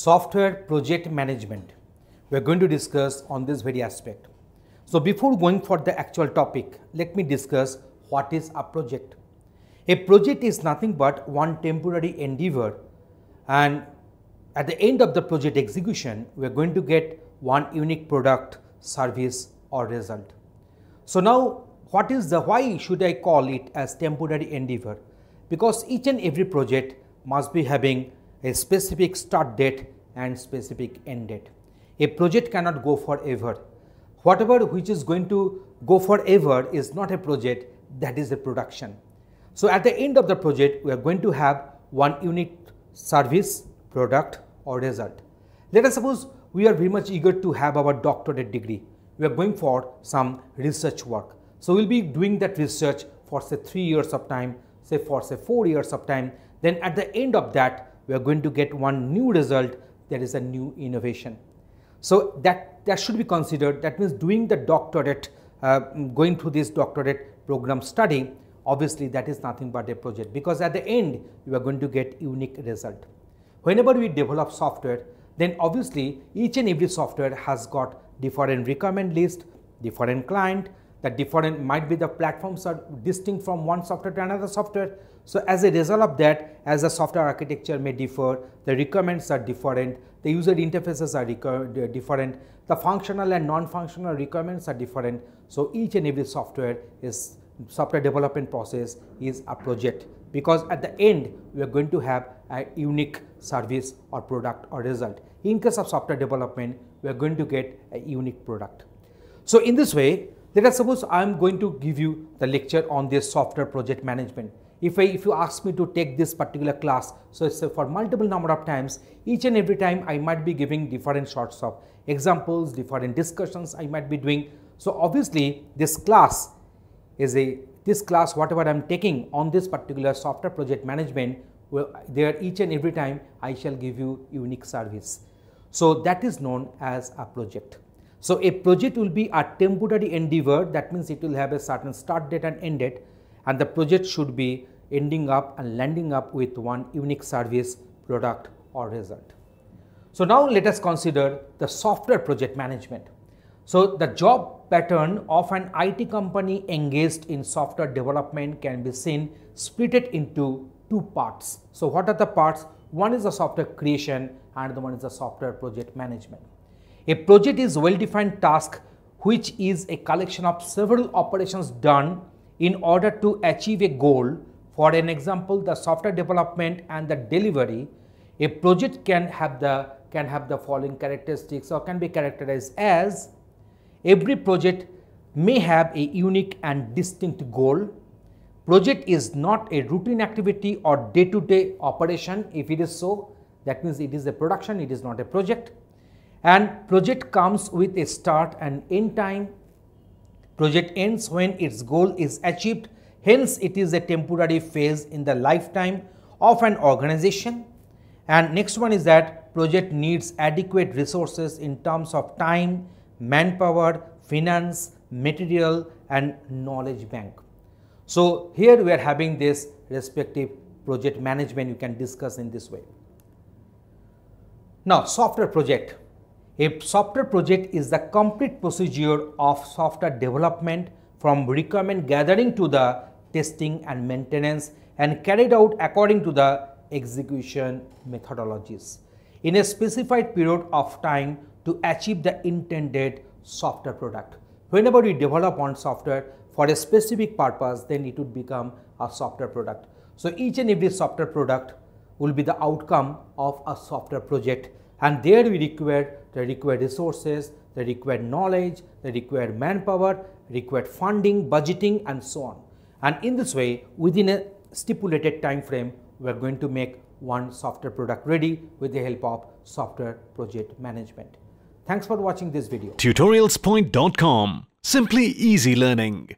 software project management. We are going to discuss on this very aspect. So before going for the actual topic, let me discuss what is a project. A project is nothing but one temporary endeavor and at the end of the project execution, we are going to get one unique product, service or result. So now what is the, why should I call it as temporary endeavor? Because each and every project must be having a specific start date and specific end date. A project cannot go forever. Whatever which is going to go forever is not a project, that is a production. So at the end of the project, we are going to have one unique service, product or result. Let us suppose we are very much eager to have our doctorate degree. We are going for some research work. So we'll be doing that research for say three years of time, say for say four years of time. Then at the end of that, we are going to get one new result there is a new innovation. So that, that should be considered that means doing the doctorate uh, going through this doctorate program study obviously that is nothing but a project because at the end you are going to get unique result. Whenever we develop software then obviously each and every software has got different requirement list, different client, the different might be the platforms are distinct from one software to another software. So as a result of that, as the software architecture may differ, the requirements are different, the user interfaces are different, the functional and non-functional requirements are different. So each and every software is software development process is a project because at the end we are going to have a unique service or product or result. In case of software development, we are going to get a unique product. So in this way, let us suppose I am going to give you the lecture on this software project management. If, I, if you ask me to take this particular class, so it's uh, for multiple number of times, each and every time I might be giving different sorts of examples, different discussions I might be doing. So obviously this class is a, this class whatever I am taking on this particular software project management, well, there each and every time I shall give you unique service. So that is known as a project. So a project will be a temporary endeavor that means it will have a certain start date and end date and the project should be ending up and landing up with one unique service, product or result. So now let us consider the software project management. So the job pattern of an IT company engaged in software development can be seen split into two parts. So what are the parts? One is the software creation and the one is the software project management. A project is a well-defined task which is a collection of several operations done in order to achieve a goal. For an example, the software development and the delivery, a project can have the can have the following characteristics or can be characterized as every project may have a unique and distinct goal. Project is not a routine activity or day-to-day -day operation. If it is so, that means it is a production, it is not a project and project comes with a start and end time. Project ends when its goal is achieved, hence it is a temporary phase in the lifetime of an organization. And next one is that project needs adequate resources in terms of time, manpower, finance, material and knowledge bank. So here we are having this respective project management you can discuss in this way. Now software project a software project is the complete procedure of software development from requirement gathering to the testing and maintenance and carried out according to the execution methodologies in a specified period of time to achieve the intended software product. Whenever we develop one software for a specific purpose, then it would become a software product. So each and every software product will be the outcome of a software project and there we require the required resources, the required knowledge, the required manpower, required funding, budgeting and so on. And in this way within a stipulated time frame we are going to make one software product ready with the help of software project management. Thanks for watching this video. Tutorialspoint.com Simply easy learning.